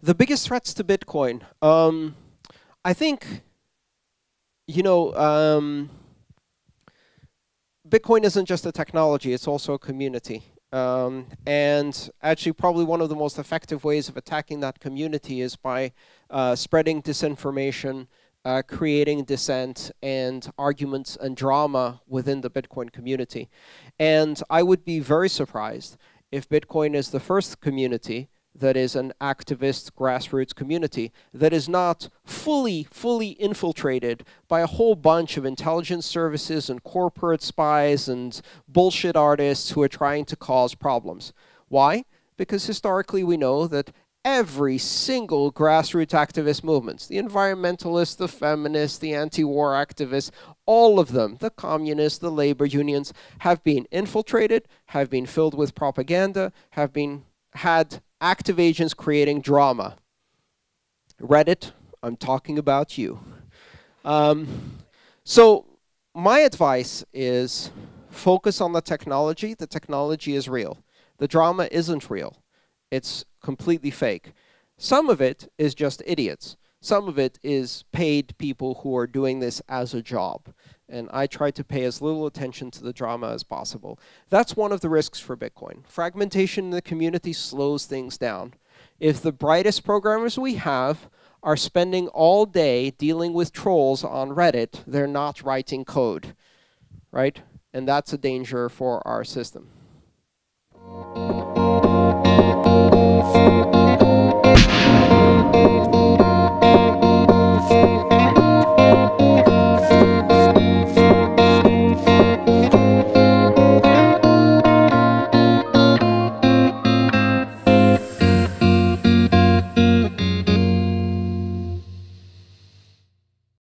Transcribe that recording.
The biggest threats to Bitcoin. Um, I think, you know, um, Bitcoin isn't just a technology, it's also a community. Um, and actually, probably one of the most effective ways of attacking that community is by uh, spreading disinformation, uh, creating dissent and arguments and drama within the Bitcoin community. And I would be very surprised if Bitcoin is the first community that is an activist grassroots community that is not fully, fully infiltrated by a whole bunch of intelligence services and corporate spies and bullshit artists who are trying to cause problems. Why? Because historically we know that every single grassroots activist movements, the environmentalists, the feminists, the anti-war activists, all of them, the communists, the labor unions, have been infiltrated, have been filled with propaganda, have been had active agents creating drama. Reddit, I'm talking about you. Um, so my advice is focus on the technology. The technology is real. The drama isn't real. It's completely fake. Some of it is just idiots. Some of it is paid people who are doing this as a job. And I try to pay as little attention to the drama as possible. That's one of the risks for Bitcoin. Fragmentation in the community slows things down. If the brightest programmers we have are spending all day dealing with trolls on Reddit, they're not writing code, right? And that's a danger for our system.